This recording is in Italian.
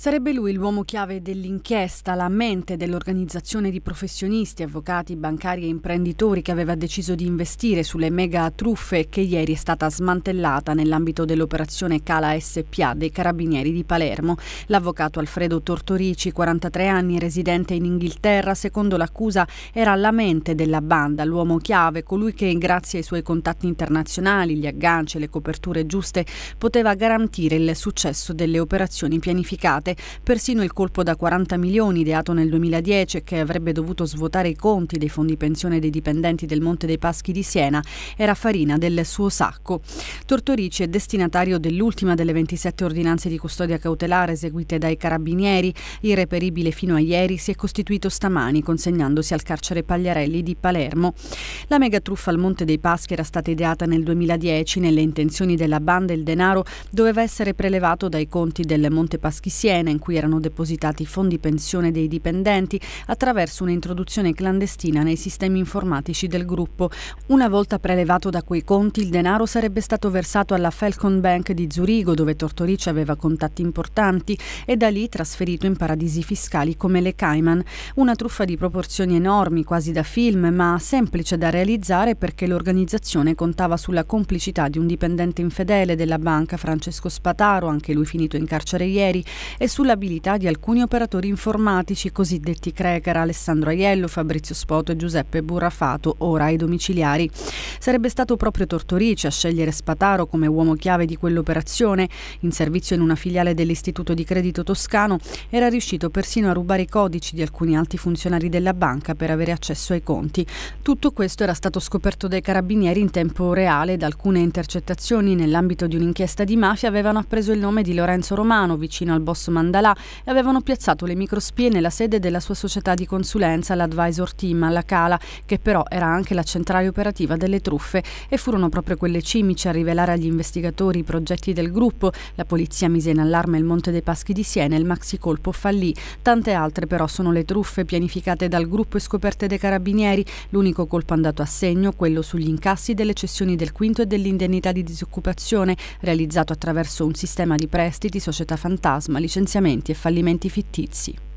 Sarebbe lui l'uomo chiave dell'inchiesta, la mente dell'organizzazione di professionisti, avvocati, bancari e imprenditori che aveva deciso di investire sulle mega truffe che ieri è stata smantellata nell'ambito dell'operazione Cala SPA dei Carabinieri di Palermo. L'avvocato Alfredo Tortorici, 43 anni, residente in Inghilterra, secondo l'accusa era la mente della banda, l'uomo chiave, colui che grazie ai suoi contatti internazionali, gli agganci e le coperture giuste poteva garantire il successo delle operazioni pianificate state. Persino il colpo da 40 milioni ideato nel 2010 che avrebbe dovuto svuotare i conti dei fondi pensione dei dipendenti del Monte dei Paschi di Siena era farina del suo sacco. Tortorici è destinatario dell'ultima delle 27 ordinanze di custodia cautelare eseguite dai carabinieri. Irreperibile fino a ieri si è costituito stamani consegnandosi al carcere Pagliarelli di Palermo. La mega truffa al Monte dei Paschi era stata ideata nel 2010. Nelle intenzioni della banda il denaro doveva essere prelevato dai conti del Monte Paschi Siena Siena in cui erano depositati fondi pensione dei dipendenti attraverso un'introduzione clandestina nei sistemi informatici del gruppo. Una volta prelevato da quei conti, il denaro sarebbe stato versato alla Falcon Bank di Zurigo, dove Tortorici aveva contatti importanti, e da lì trasferito in paradisi fiscali come le Cayman. Una truffa di proporzioni enormi, quasi da film, ma semplice da realizzare perché l'organizzazione contava sulla complicità di un dipendente infedele della banca, Francesco Spataro, anche lui finito in carcere ieri, e sull'abilità di alcuni operatori informatici cosiddetti cracker Alessandro Aiello, Fabrizio Spoto e Giuseppe Burrafato, ora ai domiciliari. Sarebbe stato proprio Tortorici a scegliere Spataro come uomo chiave di quell'operazione. In servizio in una filiale dell'Istituto di Credito Toscano era riuscito persino a rubare i codici di alcuni alti funzionari della banca per avere accesso ai conti. Tutto questo era stato scoperto dai carabinieri in tempo reale ed alcune intercettazioni nell'ambito di un'inchiesta di mafia avevano appreso il nome di Lorenzo Romano vicino al boss Mandalà e avevano piazzato le microspie nella sede della sua società di consulenza, l'Advisor Team, alla Cala, che però era anche la centrale operativa delle truffe e furono proprio quelle cimici a rivelare agli investigatori i progetti del gruppo. La polizia mise in allarme il Monte dei Paschi di Siena e il maxi colpo fallì. Tante altre però sono le truffe pianificate dal gruppo e scoperte dai carabinieri. L'unico colpo andato a segno, quello sugli incassi delle cessioni del quinto e dell'indennità di disoccupazione, realizzato attraverso un sistema di prestiti, società fantasma, licenziamenti e fallimenti fittizi.